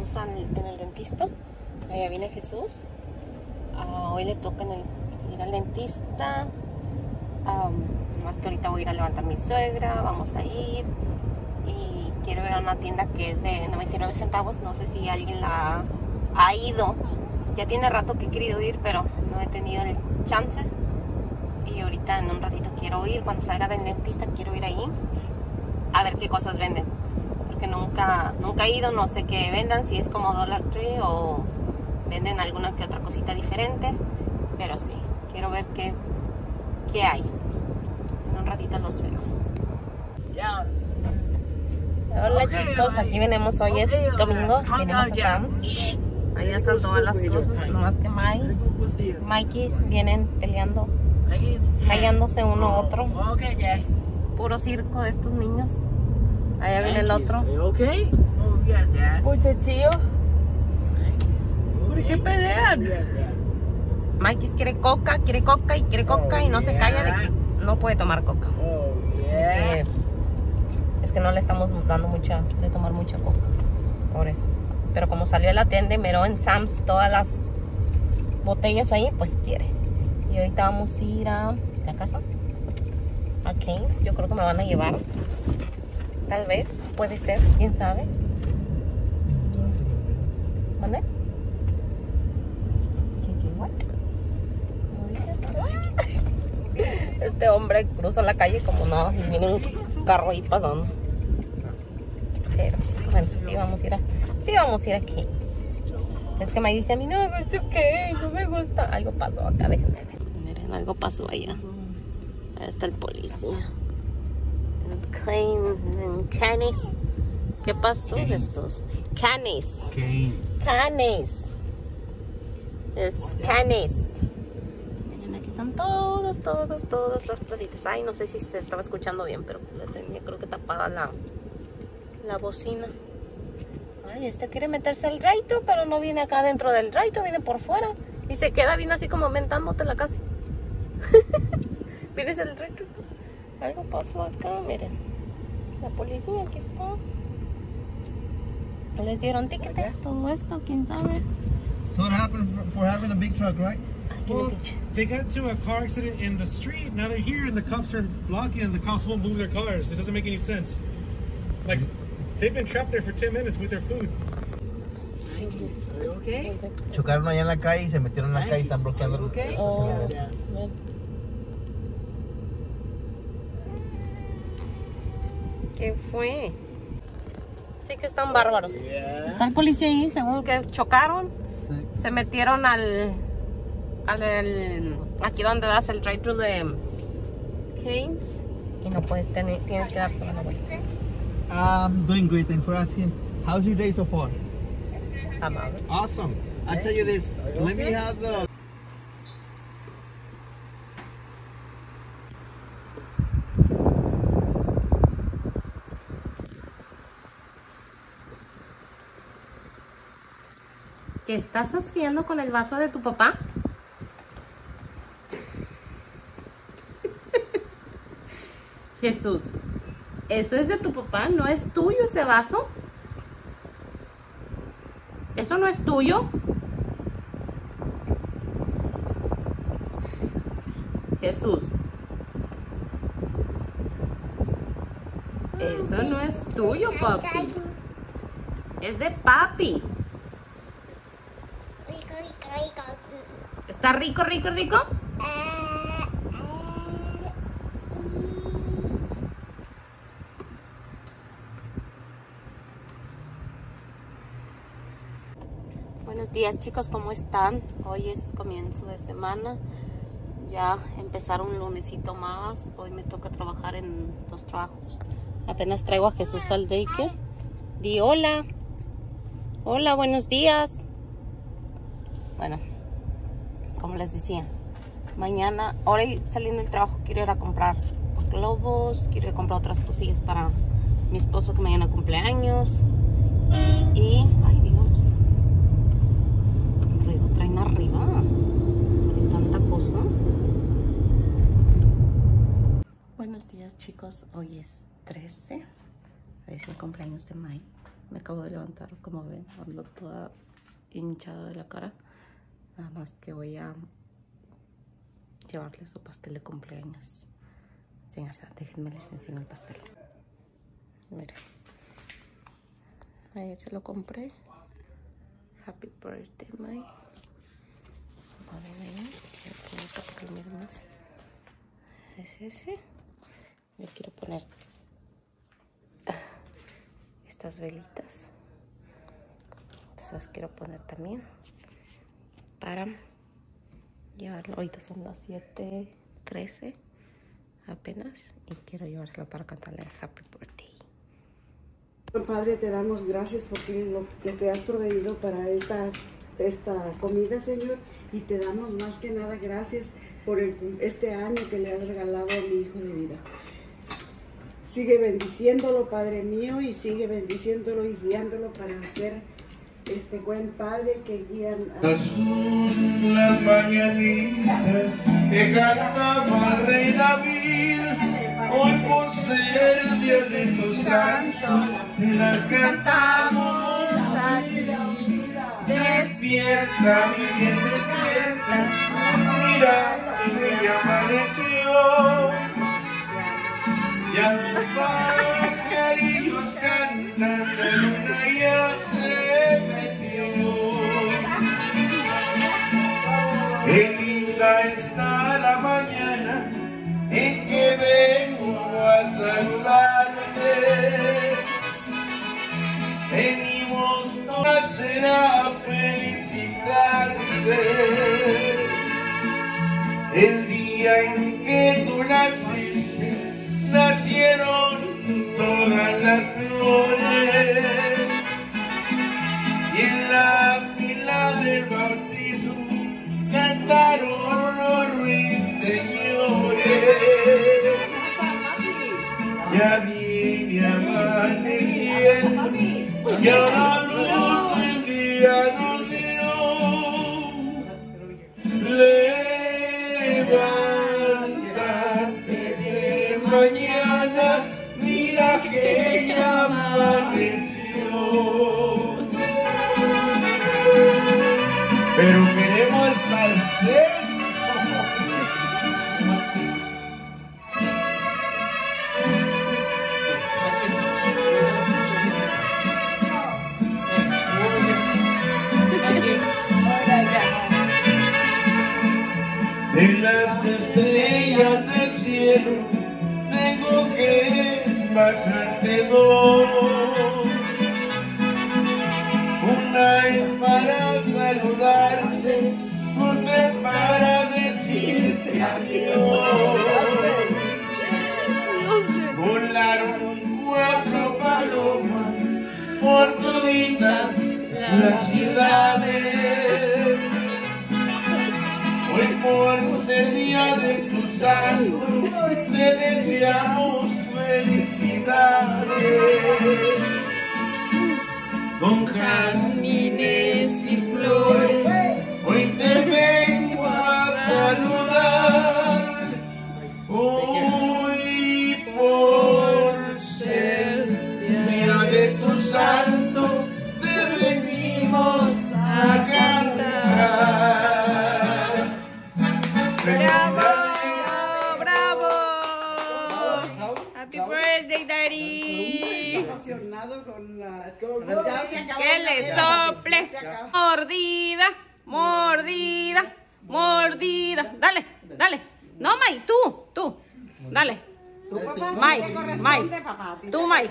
a Jesús en el dentista. Allá viene Jesús. Ah, hoy le toca ir al dentista. Um, más que ahorita voy a ir a levantar mi suegra. Vamos a ir. Y quiero ir a una tienda que es de 99 centavos. No sé si alguien la ha ido. Ya tiene rato que he querido ir, pero no he tenido el chance. Y ahorita en un ratito quiero ir. Cuando salga del dentista quiero ir ahí a ver qué cosas venden. Porque nunca, nunca he ido, no sé qué vendan, si es como Dollar Tree o venden alguna que otra cosita diferente. Pero sí, quiero ver qué, qué hay. En un ratito los veo. Yeah. Hola Ok, chicos, aquí venimos, hoy es Ok, domingo, venimos a. Sam's. Ahí están todas las cosas, nomás que Mike, Mikeys vienen peleando, hallándose uno a otro. Okay, yeah. Puro circo de estos niños. Allá viene el otro. Okay. Oh, yes, Dad. Muchachillo. ¿Por qué pelean? Mikey quiere coca, quiere coca y quiere coca y no se calla de que no puede tomar coca. Oh, Eh, yeah. es que no le estamos dando mucha, de tomar mucha coca. Por eso. Pero como salió de la tienda y miró en Sam's todas las botellas ahí, pues quiere. Y ahorita vamos a ir a la casa. A Keynes. Yo creo que me van a llevar. Tal vez. Puede ser. ¿Quién sabe? ¿Mande? ¿Qué, qué, what? ¿Cómo dice? Este hombre cruza la calle como no, y viene un carro ahí pasando. Bueno, sí vamos a ir a, sí vamos a ir a Kings. Es que me dice a mí, no, es ok, no me gusta. Algo pasó acá, déjenme ver. Miren, algo pasó allá. Ahí está el policía. En Canis. ¿Qué pasó estos? Canis. Canis. Es Canis. Miren, aquí están todas, todas, todas las placitas. Ay, no sé si se estaba escuchando bien, pero le tenía creo que tapada la, la bocina. Ay, este quiere meterse al raito, pero no viene acá dentro del raito, viene por fuera. Y se queda bien así como mentándote la casa. ¿Vienes el raito? Algo pasó acá, miren. La policía aquí está. Les dieron ticket, todo esto, quién sabe. So what happened for, for having a big truck, right? Aquí Well, they got into a car accident in the street. Now they're here, and the cops are blocking, and the cops won't move their cars. It doesn't make any sense. Like they've been trapped there for 10 minutes with their food. Okay. Chocaron allá en la calle y se metieron en la calle y están bloqueando el Okay. Oh. estacionamiento. ¿Qué fue? Sí que están bárbaros. Está el policía ahí, según que chocaron, se metieron al, al el- aquí donde das el drive-thru de Keynes y no puedes tener, tienes que dar toda la vuelta. I'm doing great. Thanks for asking. How's your day so far? Amable. Awesome. I'll tell you this. Let me have the. ¿Qué estás haciendo con el vaso de tu papá? Jesús, ¿eso es de tu papá? ¿No es tuyo ese vaso? ¿Eso no es tuyo? Jesús. Eso no es tuyo, papi. Es de papi. ¿Está rico, rico, rico? Buenos días chicos, ¿cómo están? Hoy es comienzo de semana. Ya empezar un lunesito más. Hoy me toca trabajar en dos trabajos. Apenas traigo a Jesús al. Di hola. Hola, buenos días. Bueno, les decía, mañana, ahora saliendo del trabajo, quiero ir a comprar globos, quiero comprar otras cosillas para mi esposo que mañana cumpleaños. Y, ay Dios, qué ruido traen arriba de tanta cosa. Buenos días chicos, hoy es 13, es el cumpleaños de Mike. Me acabo de levantar, como ven, ando toda hinchada de la cara. Nada más que voy a llevarle su pastel de cumpleaños. Señor, déjenme les enseño el pastel. Miren. Ayer se lo compré. Happy birthday, May. A ver, ahí. Para que miren más. Es ese. Le quiero poner estas velitas. Entonces las quiero poner también para llevarlo. Ahorita son las 7:13 apenas y quiero llevárselo para cantarle Happy Birthday. Padre, te damos gracias porque lo, lo que has proveído para esta, esta comida, Señor, y te damos más que nada gracias por este año que le has regalado a mi hijo de vida. Sigue bendiciéndolo, Padre mío, y sigue bendiciéndolo y guiándolo para ser este buen Padre que guían a... Las mañanitas que cantaba el rey David, hoy por ser día de tu santo, las cantamos aquí. Despierta, mi bien, despierta, mira que ya amaneció. Ya los pajarillos cantan, guys. Ya viene amaneciendo, ya la luz que bajarte dos. Una es para saludarte, otra es para decirte adiós. Volaron cuatro palomas por toditas las ciudades. Hoy por ser día de tu santo, te deseamos dare Con carnine ¡Que le sople! Mordida, mordida, mordida. Dale, dale. No, May, tú, tú. Dale. May, May. Tú, May.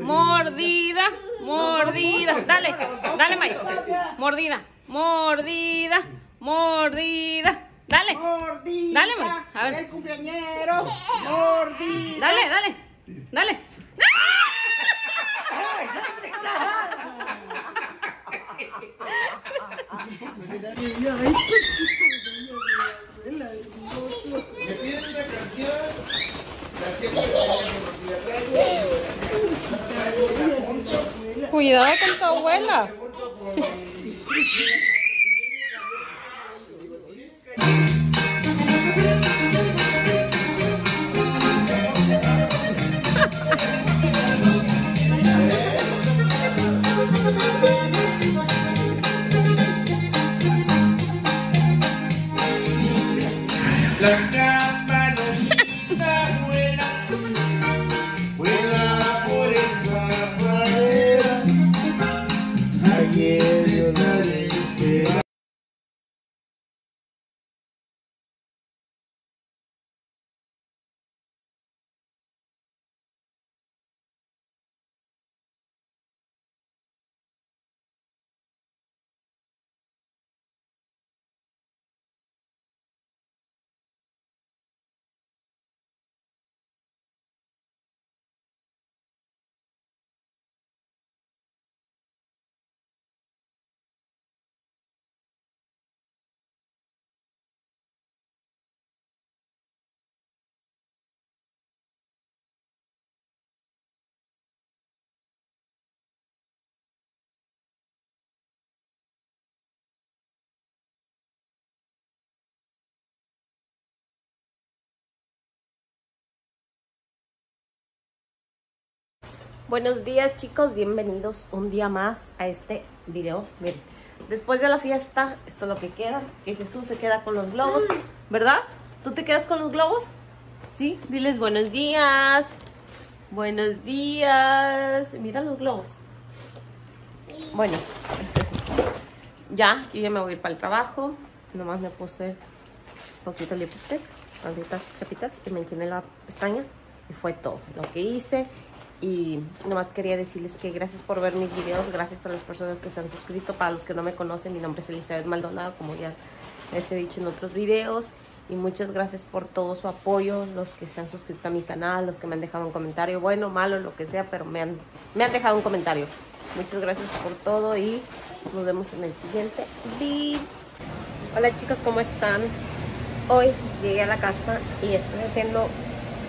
Mordida, mordida. Dale, dale, May. Mordida, mordida, mordida. Dale. Mordida Dale, May. A ver. cumpleañero. Mordida. Dale, dale, dale. Cuidado con tu abuela. Buenos días chicos, bienvenidos un día más a este video. Miren, después de la fiesta, esto es lo que queda, que Jesús se queda con los globos, ¿verdad? ¿Tú te quedas con los globos? Sí, diles buenos días. Buenos días. Mira los globos. Bueno, ya, yo me voy para el trabajo. Nomás me puse un poquito lipstick, malditas chapitas, y me enchiné la pestaña. Y fue todo lo que hice. Y nomás quería decirles que gracias por ver mis videos, gracias a las personas que se han suscrito. Para los que no me conocen, mi nombre es Elizabeth Maldonado, como ya les he dicho en otros videos. Y muchas gracias por todo su apoyo, los que se han suscrito a mi canal, los que me han dejado un comentario, bueno, malo, lo que sea, pero me han, me han dejado un comentario. Muchas gracias por todo y nos vemos en el siguiente video. Hola chicos, ¿cómo están? Hoy llegué a la casa y estoy haciendo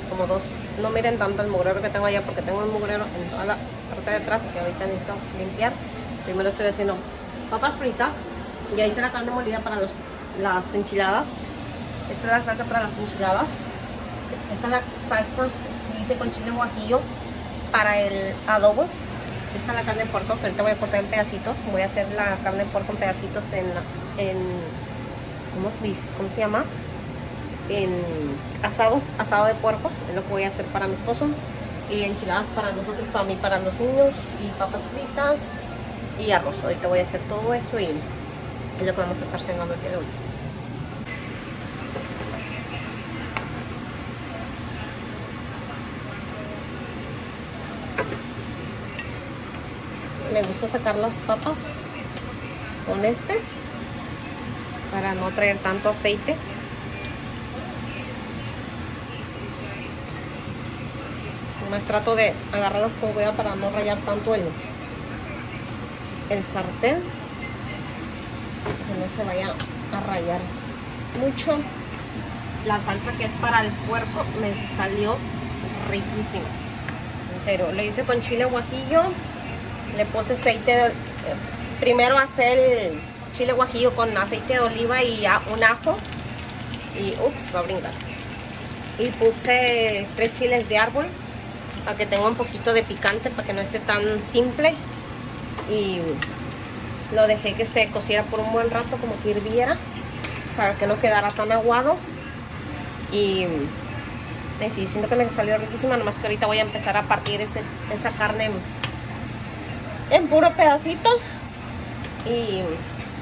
como dos no miren tanto el mugrero que tengo allá porque tengo un mugrero en toda la parte de atrás que ahorita necesito limpiar. Primero estoy haciendo papas fritas y ahí hice la carne molida para las enchiladas. Esta es la salsa para las enchiladas. Esta es la salsa que hice con chile guajillo para el adobo. Esta es la carne de puerco que ahorita voy a cortar en pedacitos. Voy a hacer la carne de puerco en pedacitos en, en ¿cómo, ¿cómo se llama? En asado, asado de puerco, es lo que voy a hacer para mi esposo. Y enchiladas para nosotros, para mí, para los niños. Y papas fritas y arroz. Ahorita voy a hacer todo eso y es lo que vamos a estar cenando el día de hoy. Me gusta sacar las papas con este para no traer tanto aceite. Trato de agarrarlas con cuidado para no rayar tanto el, el sartén. Que no se vaya a rayar mucho. La salsa que es para el puerco me salió riquísima. En lo hice con chile guajillo. Le puse aceite de, primero hacer el chile guajillo con aceite de oliva y un ajo. Y ups, va a brincar y puse tres chiles de árbol para que tenga un poquito de picante, para que no esté tan simple. Y lo dejé que se cociera por un buen rato, como que hirviera, para que no quedara tan aguado. Y sí, siento que me salió riquísima, nomás que ahorita voy a empezar a partir ese, esa carne en, puro pedacito. Y,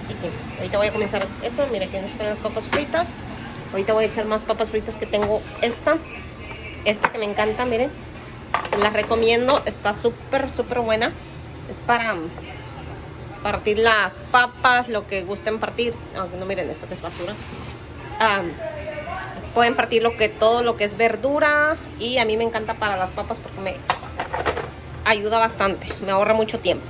y sí, ahorita voy a comenzar eso. Mira, aquí están las papas fritas. Ahorita voy a echar más papas fritas que tengo esta. Esta que me encanta, miren las recomiendo, está súper, súper buena. Es para partir las papas, lo que gusten partir. Aunque no miren esto que es basura. pueden partir lo que todo lo que es verdura. Y a mí me encanta para las papas porque me ayuda bastante. Me ahorra mucho tiempo.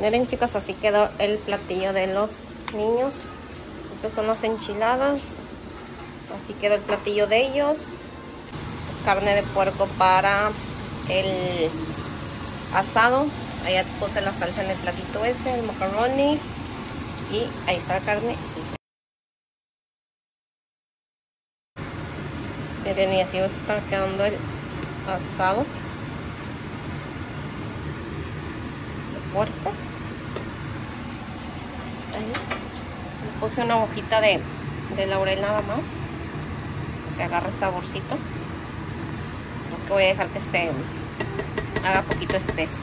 Miren chicas, así quedó el platillo de los niños. Estas son las enchiladas. Así quedó el platillo de ellos. Carne de puerco para el asado. Allá puse la salsa en el platito ese, el macaroni. Y ahí está la carne. Miren, y así está quedando el asado. De puerco. Ahí. Le puse una hojita de, de laurel nada más. Que agarre saborcito voy a dejar que se haga poquito espeso